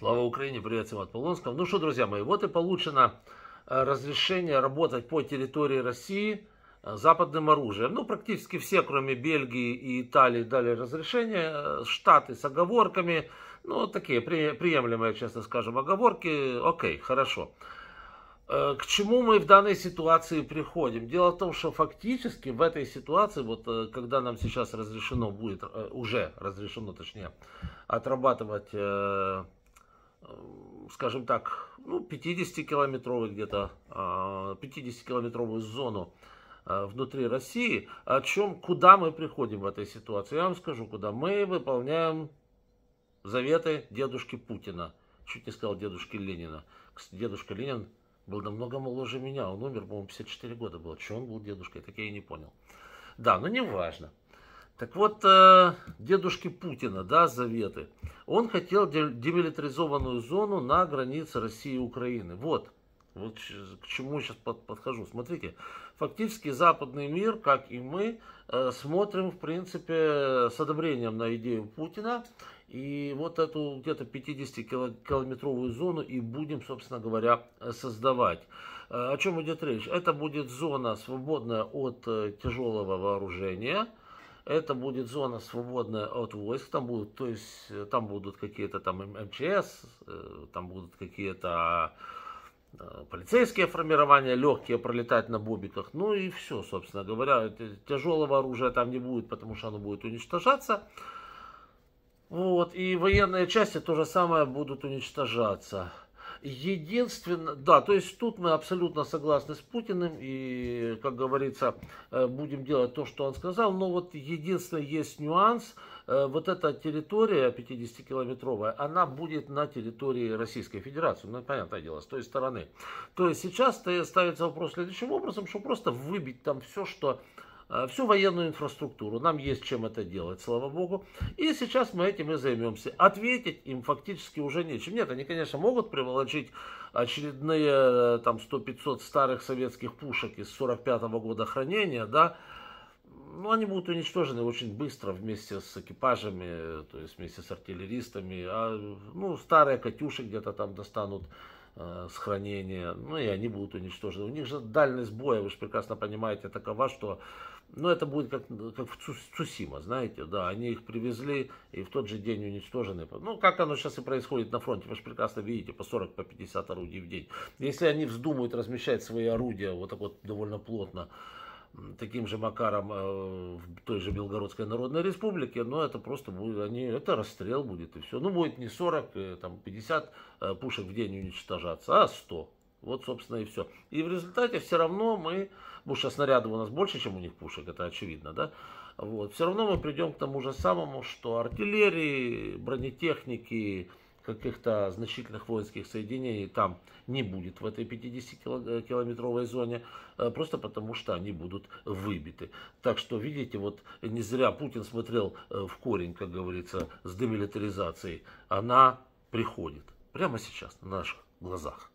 Слава Украине, привет всем от Полонского. Ну что, друзья мои, вот и получено э, разрешение работать по территории России э, западным оружием. Ну, практически все, кроме Бельгии и Италии, дали разрешение. Э, Штаты с оговорками, ну, такие приемлемые, честно скажем, оговорки. Окей, хорошо. К чему мы в данной ситуации приходим? Дело в том, что фактически в этой ситуации, вот когда нам сейчас разрешено будет, уже разрешено точнее, отрабатывать скажем так, ну, 50-километровый где-то, 50-километровую а, зону а, внутри России, о чем, куда мы приходим в этой ситуации. Я вам скажу, куда. Мы выполняем заветы дедушки Путина. Чуть не сказал дедушки Ленина. Дедушка Ленин был намного моложе меня. Он умер, по-моему, 54 года было. Что он был дедушкой, так я и не понял. Да, но не важно. Так вот, э, дедушки Путина, да, заветы. Он хотел демилитаризованную зону на границе России и Украины. Вот, вот к чему сейчас подхожу. Смотрите, фактически западный мир, как и мы, э, смотрим, в принципе, с одобрением на идею Путина. И вот эту где-то 50-километровую зону и будем, собственно говоря, создавать. Э, о чем идет речь? Это будет зона, свободная от тяжелого вооружения – это будет зона свободная от войск, там будут, то есть э, там будут какие-то там МЧС, э, там будут какие-то э, полицейские формирования, легкие пролетать на бобиках, ну и все, собственно говоря, тяжелого оружия там не будет, потому что оно будет уничтожаться. Вот, и военные части то же самое будут уничтожаться. Единственное, да, то есть тут мы абсолютно согласны с Путиным и, как говорится, э, будем делать то, что он сказал. Но вот единственный есть нюанс. Э, вот эта территория 50-километровая, она будет на территории Российской Федерации. Ну, понятное дело, с той стороны. То есть сейчас ставится вопрос следующим образом, что просто выбить там все, что всю военную инфраструктуру. Нам есть чем это делать, слава богу. И сейчас мы этим и займемся. Ответить им фактически уже нечем. Нет, они, конечно, могут приволочить очередные э, там 100-500 старых советских пушек из 45 -го года хранения, да, но они будут уничтожены очень быстро вместе с экипажами, то есть вместе с артиллеристами. А, ну, старые «Катюши» где-то там достанут э, с хранения, ну и они будут уничтожены. У них же дальность боя, вы же прекрасно понимаете, такова, что ну, это будет как, как в Цусима, знаете, да, они их привезли и в тот же день уничтожены. Ну, как оно сейчас и происходит на фронте, вы же прекрасно видите, по 40, по 50 орудий в день. Если они вздумают размещать свои орудия вот так вот довольно плотно, таким же макаром э, в той же Белгородской Народной Республике, но это просто будет, они, это расстрел будет и все. Ну, будет не 40, э, там 50 э, пушек в день уничтожаться, а 100. Вот, собственно, и все. И в результате все равно мы, потому что снарядов у нас больше, чем у них пушек, это очевидно, да, вот, все равно мы придем к тому же самому, что артиллерии, бронетехники, каких-то значительных воинских соединений там не будет в этой 50-километровой зоне, э, просто потому что они будут выбиты. Так что, видите, вот не зря Путин смотрел э, в корень, как говорится, с демилитаризацией. Она приходит прямо сейчас на наших глазах.